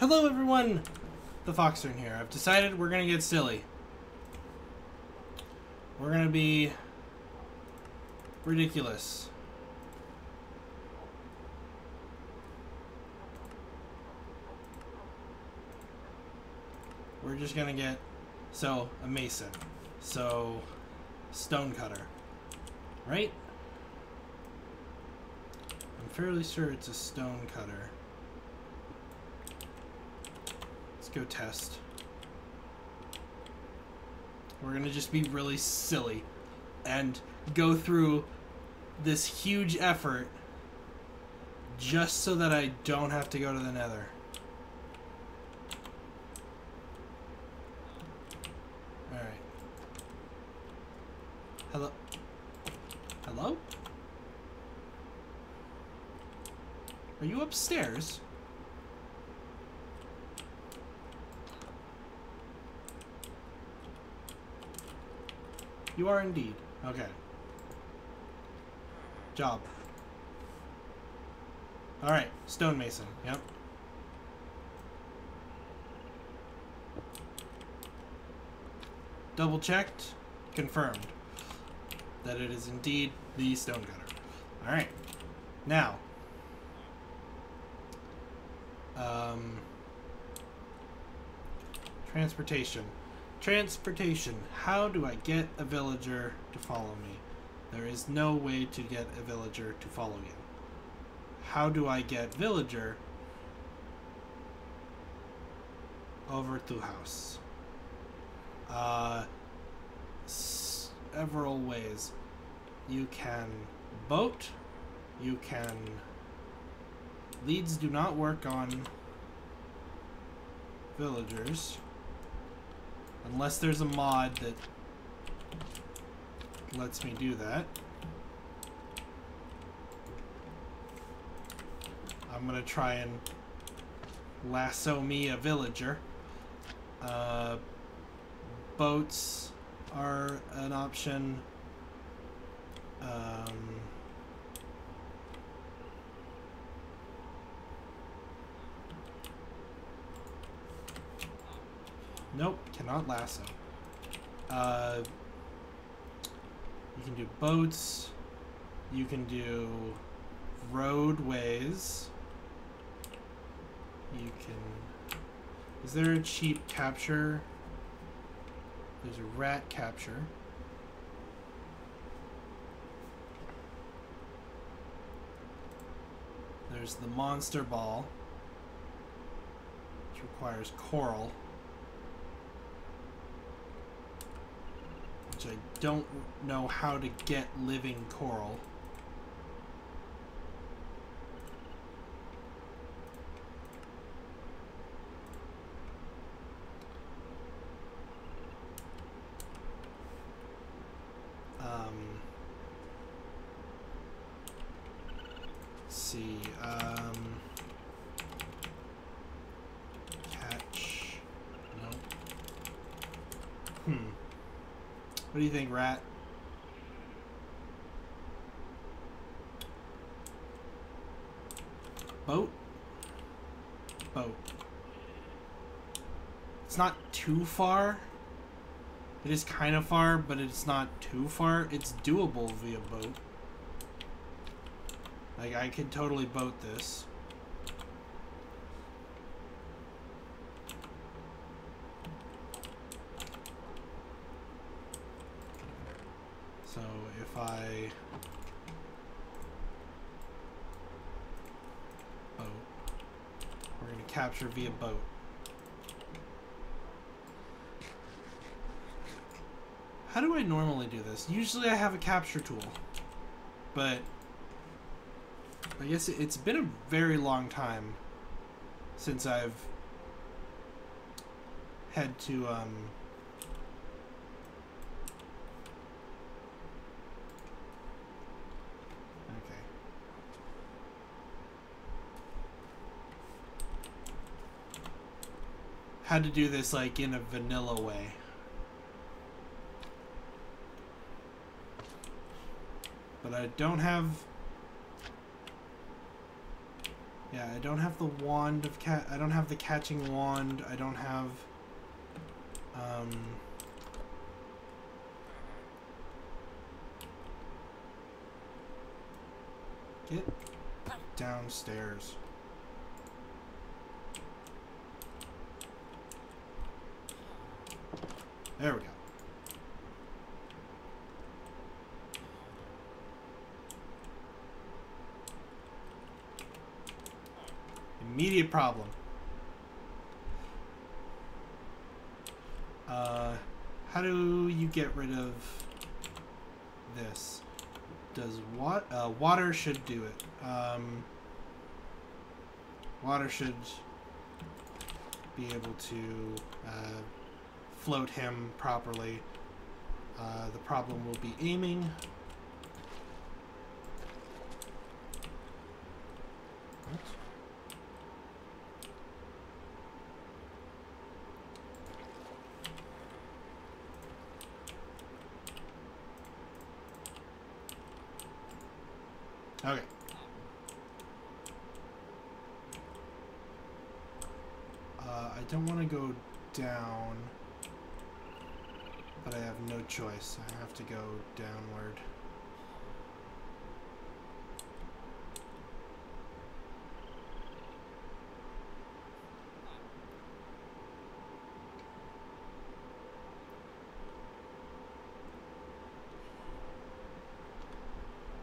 Hello everyone! The Foxern here. I've decided we're gonna get silly. We're gonna be ridiculous. We're just gonna get so a mason. So stonecutter. Right? I'm fairly sure it's a stonecutter. Let's go test. We're gonna just be really silly and go through this huge effort just so that I don't have to go to the nether. Alright. Hello? Hello? Are you upstairs? You are indeed. Okay. Job. Alright, stonemason. Yep. Double checked. Confirmed. That it is indeed the stonecutter. Alright. Now. Um. Transportation. Transportation. How do I get a villager to follow me? There is no way to get a villager to follow you. How do I get villager over to house? Uh, several ways. You can boat. You can. Leads do not work on villagers. Unless there's a mod that lets me do that. I'm gonna try and lasso me a villager. Uh, boats are an option. Um, cannot lasso. Uh, you can do boats. You can do roadways. You can... Is there a cheap capture? There's a rat capture. There's the monster ball, which requires coral. Which I don't know how to get living coral. Um, let's see. Um, catch. Nope. Hmm. What do you think, Rat? Boat? Boat. It's not too far. It is kind of far, but it's not too far. It's doable via boat. Like, I could totally boat this. So if I boat, we're going to capture via boat. How do I normally do this? Usually I have a capture tool, but I guess it's been a very long time since I've had to um, Okay. Had to do this like in a vanilla way. But I don't have Yeah, I don't have the wand of cat. I don't have the catching wand. I don't have. Um. Get downstairs. There we go. Immediate problem. Uh, how do you get rid of this? Does what? Uh, water should do it. Um, water should be able to uh, float him properly. Uh, the problem will be aiming. Okay. Uh, I don't want to go down, but I have no choice. I have to go downward.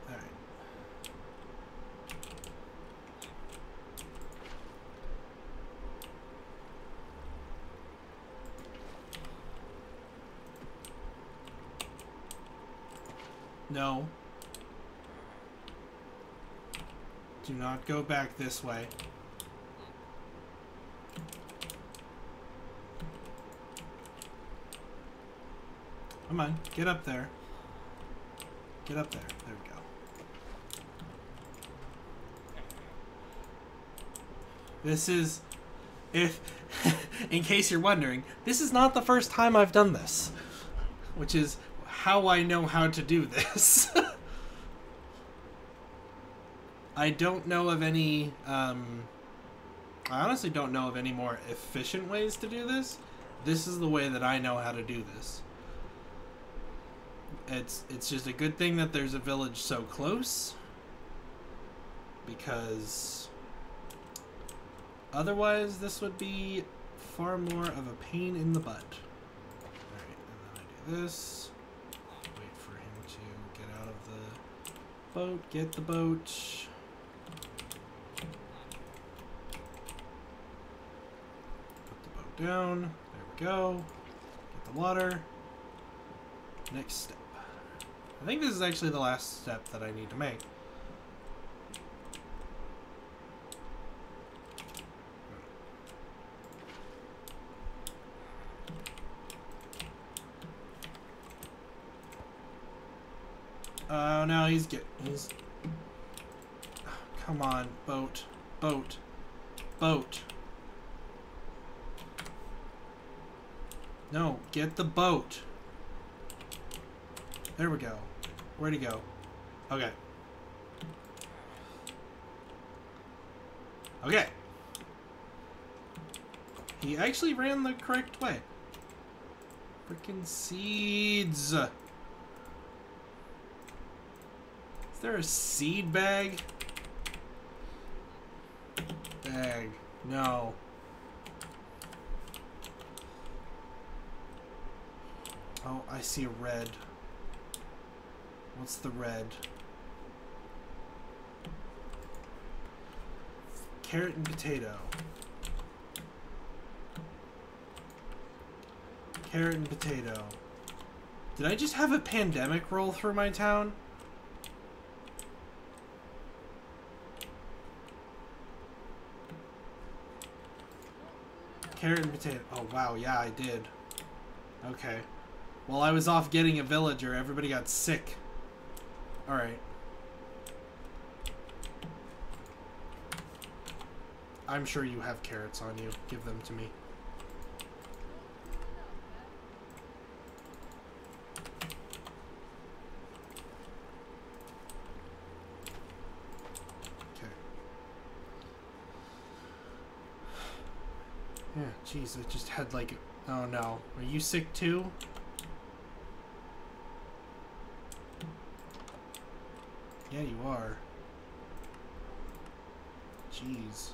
Alright. No. Do not go back this way. Come on, get up there. Get up there. There we go. This is, if, in case you're wondering, this is not the first time I've done this, which is how I know how to do this. I don't know of any, um, I honestly don't know of any more efficient ways to do this. This is the way that I know how to do this. It's it's just a good thing that there's a village so close because otherwise this would be far more of a pain in the butt. Alright, and then I do this. Wait for him to get out of the boat, get the boat. Put the boat down. There we go. Get the water. Next step. I think this is actually the last step that I need to make. Oh no, he's get he's. Come on, boat, boat, boat. No, get the boat. There we go. Where'd he go? Okay. Okay. He actually ran the correct way. Freaking seeds. Is there a seed bag? Bag. No. Oh, I see a red. What's the red? Carrot and potato. Carrot and potato. Did I just have a pandemic roll through my town? Carrot and potato. Oh, wow. Yeah, I did. Okay. While I was off getting a villager, everybody got sick. Alright. I'm sure you have carrots on you. Give them to me. Jeez, I just had like. Oh no. Are you sick too? Yeah, you are. Jeez.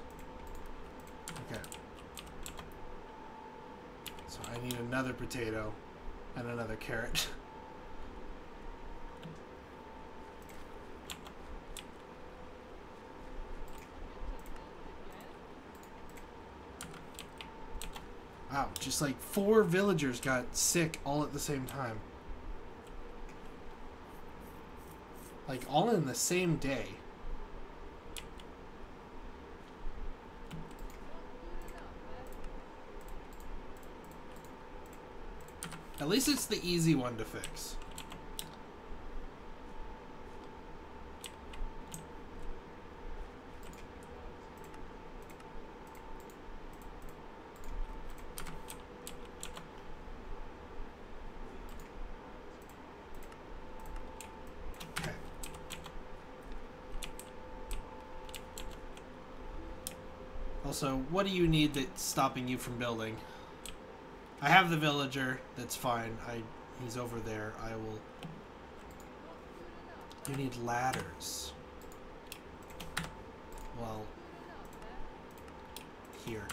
Okay. So I need another potato and another carrot. Wow, just like four villagers got sick all at the same time. Like all in the same day. At least it's the easy one to fix. Okay. Also, what do you need that's stopping you from building? I have the villager. That's fine. I he's over there. I will. You need ladders. Well, here.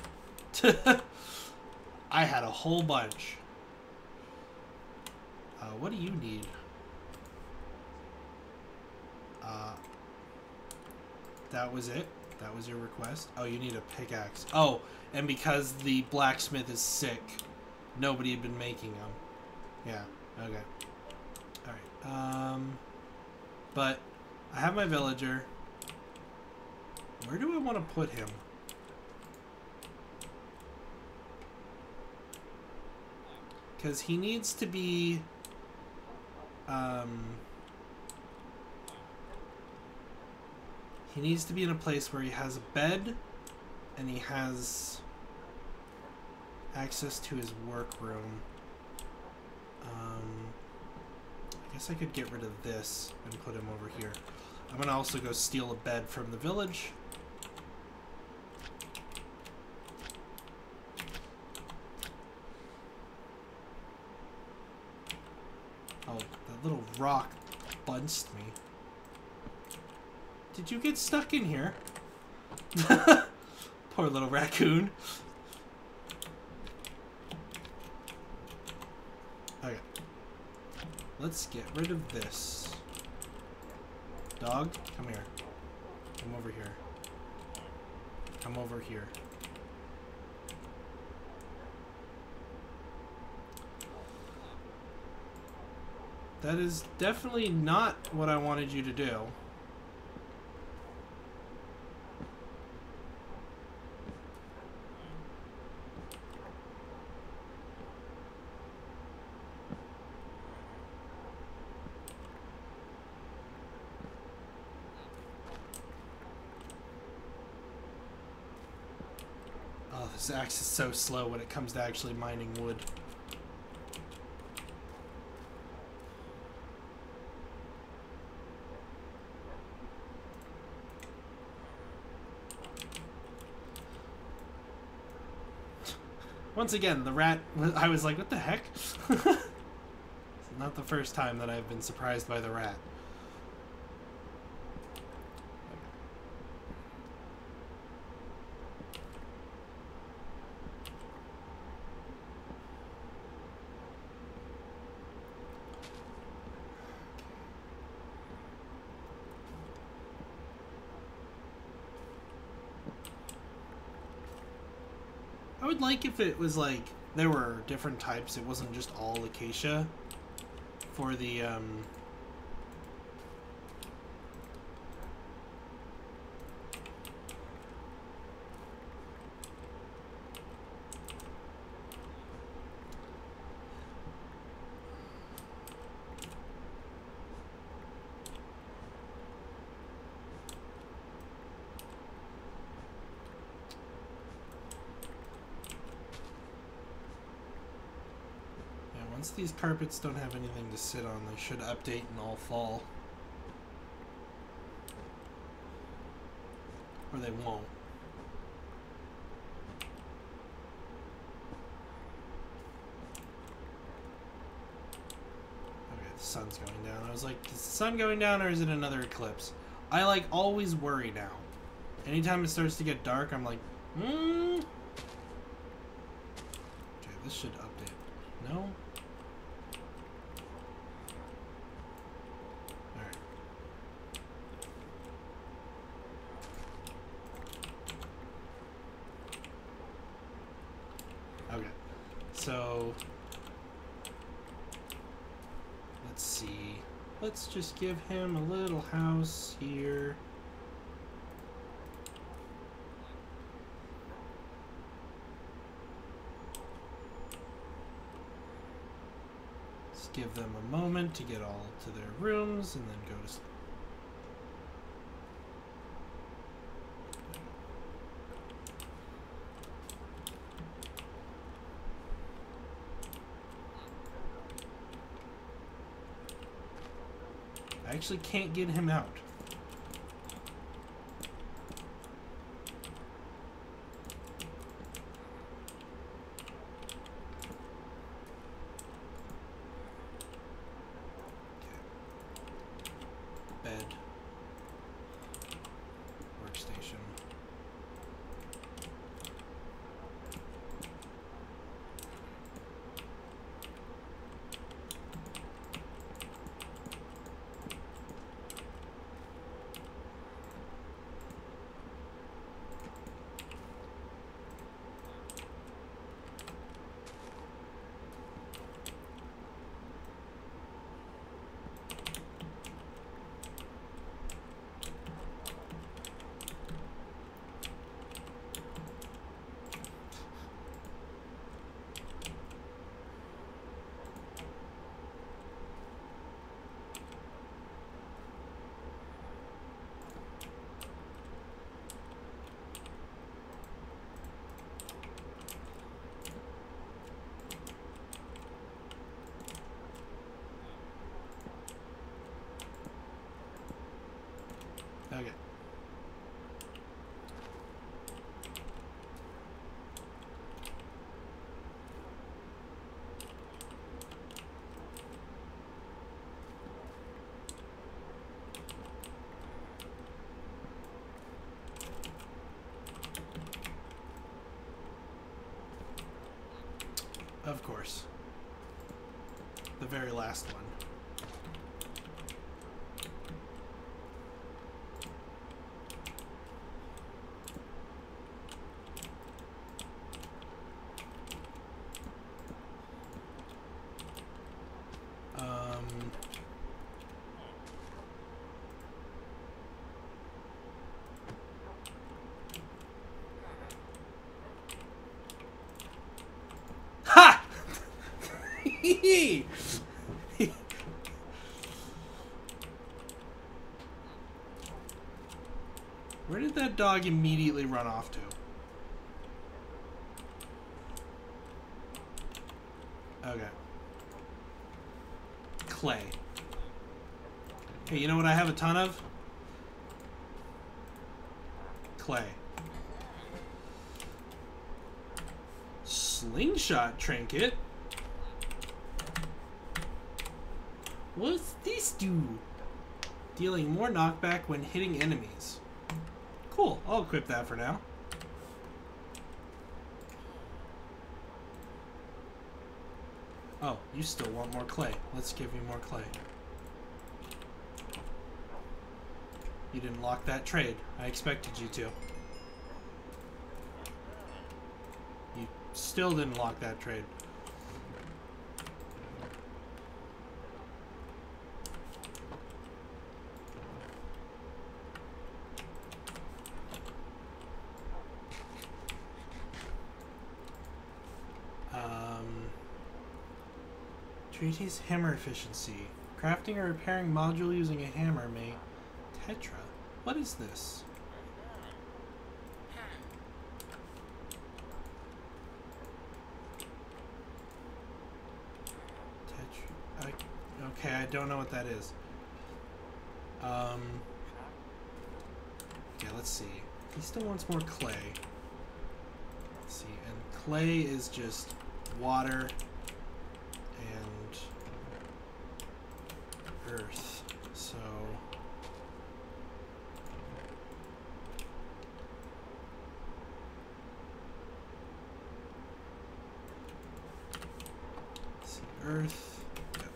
I had a whole bunch. Uh, what do you need? Uh, that was it. That was your request. Oh, you need a pickaxe. Oh, and because the blacksmith is sick, nobody had been making them. Yeah. Okay. All right. Um, but I have my villager. Where do I want to put him? Because he needs to be. Um, he needs to be in a place where he has a bed and he has access to his workroom. Um, I guess I could get rid of this and put him over here. I'm gonna also go steal a bed from the village. Oh, that little rock bunched me. Did you get stuck in here? Poor little raccoon. Okay. Let's get rid of this. Dog, come here. Come over here. Come over here. That is definitely not what I wanted you to do. Oh, this axe is so slow when it comes to actually mining wood. Once again, the rat, I was like, what the heck? it's not the first time that I've been surprised by the rat. Like if it was like there were different types. It wasn't just all acacia for the um once these carpets don't have anything to sit on, they should update and all fall. Or they won't. Okay, the sun's going down. I was like, is the sun going down or is it another eclipse? I like always worry now. Anytime it starts to get dark, I'm like, hmm. Okay, this should update. No? Let's just give him a little house here. Let's give them a moment to get all to their rooms and then go to sleep. I actually can't get him out. Okay. Bed. Workstation. Okay. Of course. The very last one. Um, ha! Where did that dog immediately run off to? Okay. Clay. Hey, you know what I have a ton of? Clay. Slingshot trinket? What's this do? Dealing more knockback when hitting enemies. I'll equip that for now. Oh, you still want more clay. Let's give you more clay. You didn't lock that trade. I expected you to. You still didn't lock that trade. Um, Treatise hammer efficiency. Crafting or repairing module using a hammer may Tetra. What is this? Tetra. Okay, I don't know what that is. Um. Okay, let's see. He still wants more clay. Let's see, and clay is just water and earth. So see earth. Yep.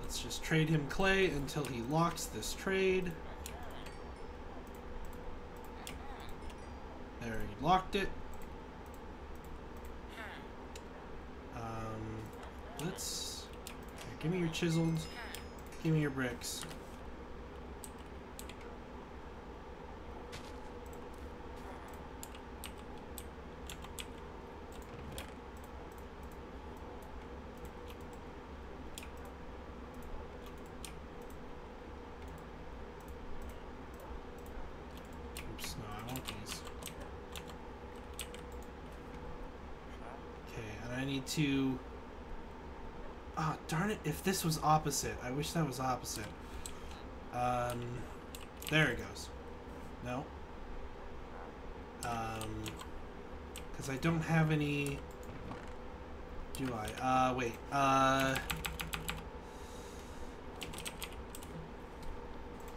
Let's just trade him clay until he locks this trade. There, he locked it. Um, let's here, give me your chisels. Give me your bricks. Oops, no, I want these. Okay, and I need to. Ah, darn it! If this was opposite, I wish that was opposite. Um, there it goes. No. Um, because I don't have any. Do I? Uh, wait. Uh.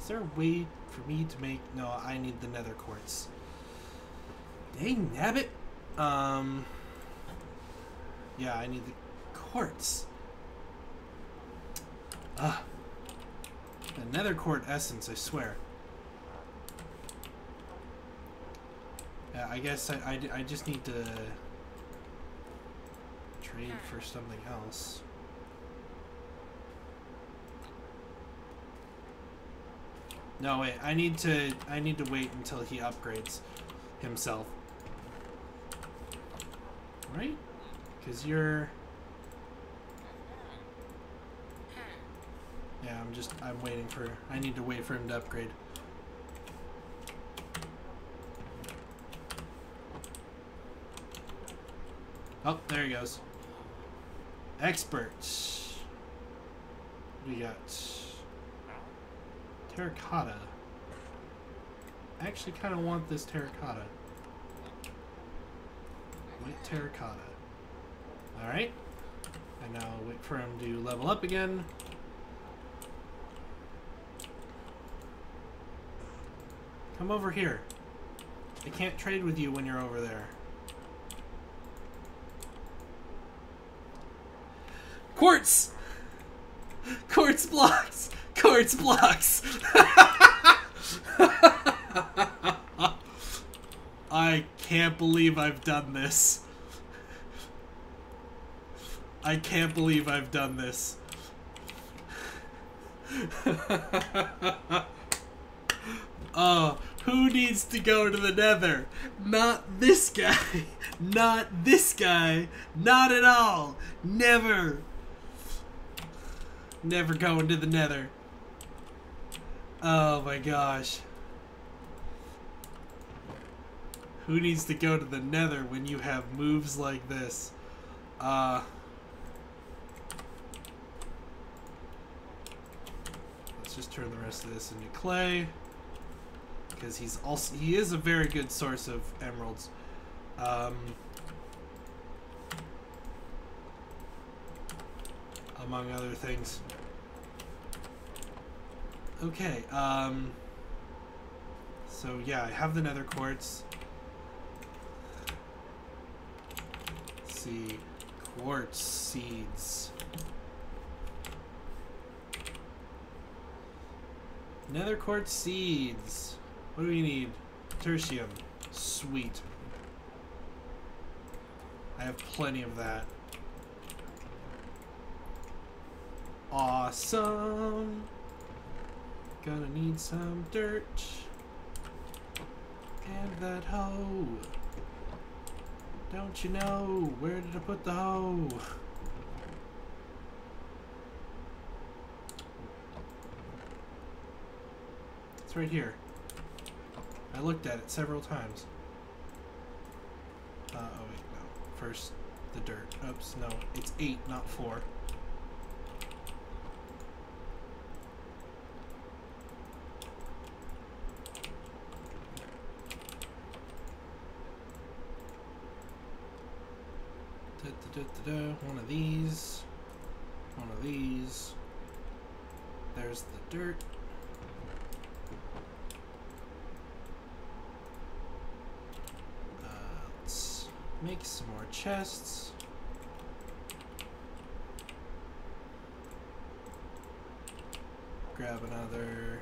Is there a way for me to make? No, I need the nether quartz. Dang nabbit. Um. Yeah, I need the quartz. Ah. The nether quart essence, I swear. Yeah, I guess I, I, I just need to trade for something else. No, wait. I need to. I need to wait until he upgrades himself. Right? Because you're. I'm just. I'm waiting for. I need to wait for him to upgrade. Oh, there he goes. Expert. We got terracotta. I actually kind of want this terracotta. White terracotta. Alright. And now wait for him to level up again. Come over here. I can't trade with you when you're over there. Quartz! Quartz blocks! Quartz blocks! I can't believe I've done this. I can't believe I've done this. oh, who needs to go to the nether? Not this guy. Not this guy. Not at all. Never. Never going to the nether. Oh my gosh. Who needs to go to the nether when you have moves like this? Uh... Let's just turn the rest of this into clay. Because he's also he is a very good source of emeralds. Um, among other things. Okay, um... So yeah, I have the nether quartz. Let's see. Quartz seeds. Nether quartz seeds. What do we need? Tertium. Sweet. I have plenty of that. Awesome. Gonna need some dirt. And that hoe. Don't you know? Where did I put the hoe? It's right here. I looked at it several times. Uh, oh wait, no. First, the dirt. Oops, no. It's eight, not four. Da, da, da, One of these. One of these. There's the dirt. Uh, let's make some more chests. Grab another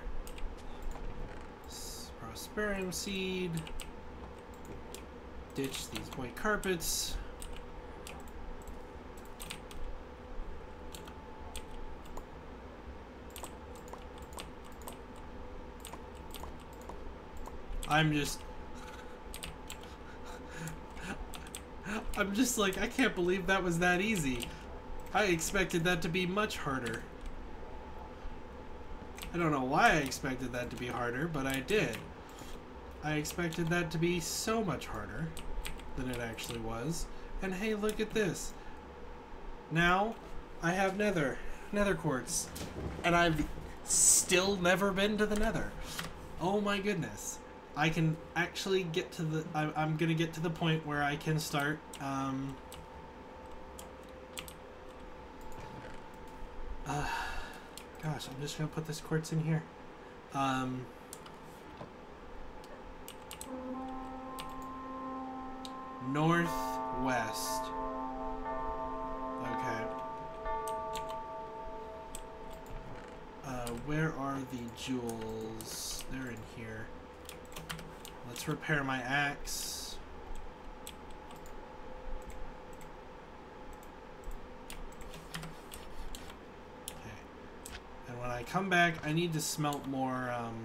Prosperium seed. Ditch these white carpets. I'm just. I'm just like, I can't believe that was that easy. I expected that to be much harder. I don't know why I expected that to be harder, but I did. I expected that to be so much harder than it actually was. And hey, look at this. Now, I have nether. Nether quartz. And I've still never been to the nether. Oh my goodness. I can actually get to the. I, I'm gonna get to the point where I can start. Um, uh, gosh, I'm just gonna put this quartz in here. Um, northwest. Okay. Uh, where are the jewels? They're in here. Let's repair my axe. Okay. And when I come back, I need to smelt more, um...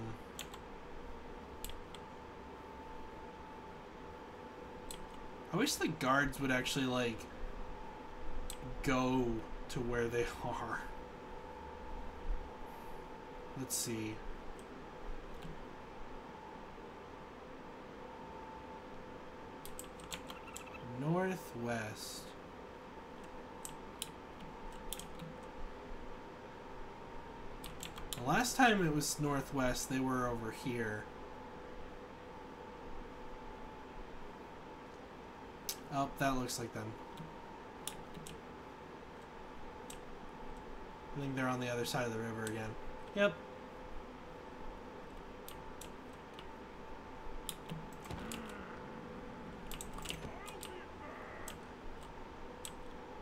I wish the guards would actually, like, go to where they are. Let's see. Northwest. The last time it was northwest, they were over here. Oh, that looks like them. I think they're on the other side of the river again. Yep.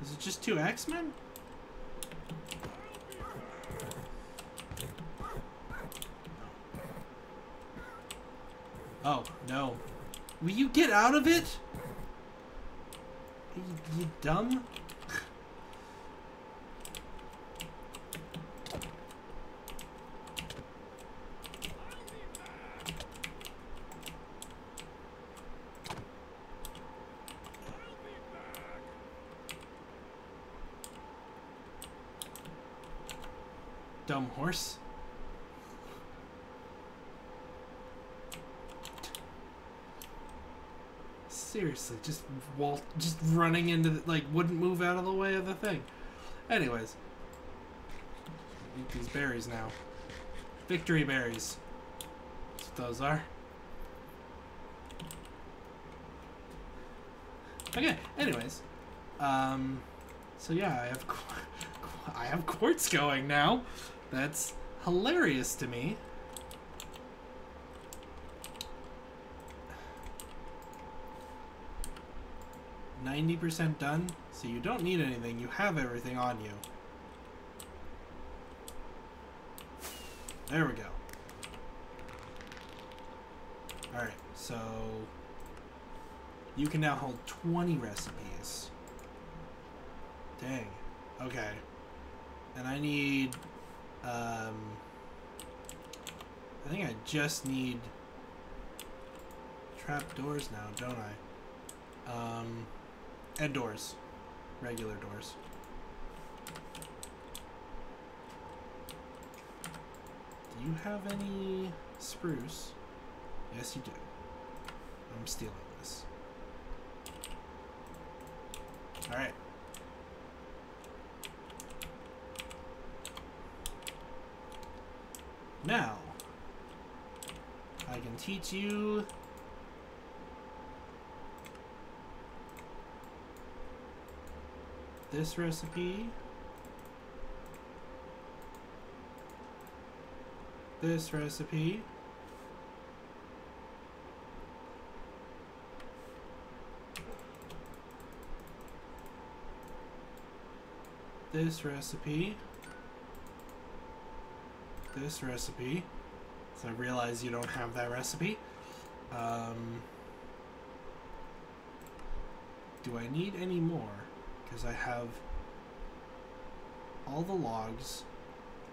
Is it just two X-Men? Oh, no. Will you get out of it? You, you dumb? Dumb Wall, just running into the, like wouldn't move out of the way of the thing. Anyways, eat these berries now. Victory berries. That's what those are. Okay. Anyways, um, so yeah, I have I have quartz going now. That's hilarious to me. Ninety percent done, so you don't need anything. You have everything on you. There we go. Alright, so you can now hold 20 recipes. Dang. Okay. And I need um I think I just need trap doors now, don't I? Um and doors. Regular doors. Do you have any spruce? Yes, you do. I'm stealing this. Alright. Now, I can teach you this recipe. This recipe. This recipe. This recipe. So I realize you don't have that recipe. Um, do I need any more? Because I have all the logs,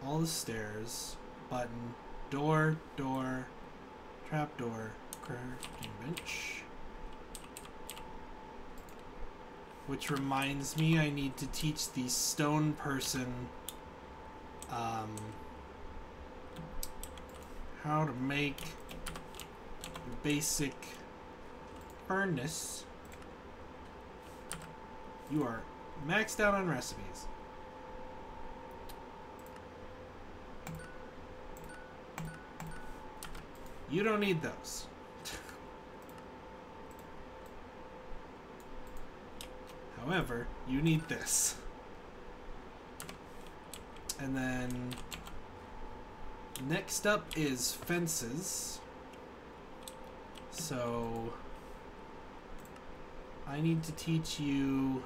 all the stairs, button, door, door, trap door, crafting bench. Which reminds me I need to teach the stone person um, how to make basic furnace. You are maxed out on recipes. You don't need those. However, you need this. And then next up is fences. So I need to teach you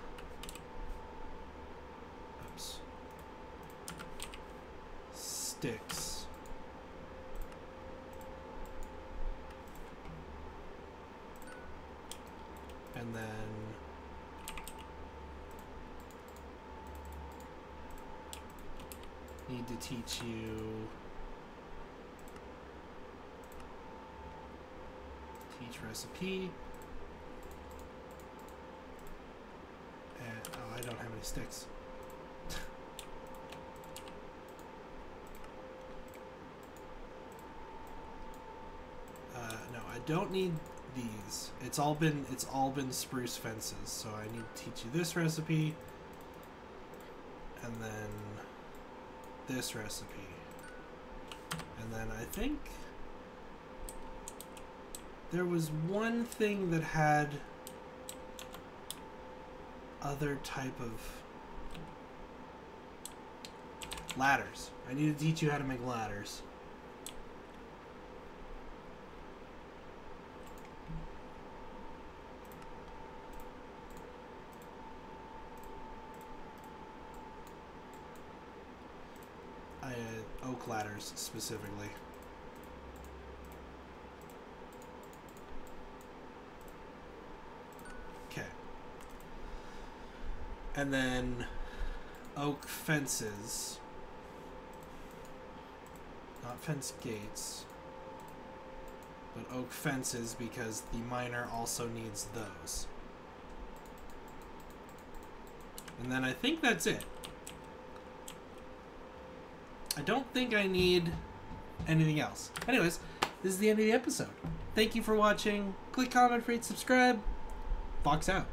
oops, sticks. And then need to teach you teach recipe and oh I don't have any sticks uh, no I don't need these it's all been it's all been spruce fences so I need to teach you this recipe and then this recipe. And then I think there was one thing that had other type of ladders. I need to teach you how to make ladders. I, uh, oak ladders specifically. Okay. And then oak fences. Not fence gates. But oak fences because the miner also needs those. And then I think that's it. I don't think I need anything else. Anyways, this is the end of the episode. Thank you for watching. Click, comment, rate, subscribe. Fox out.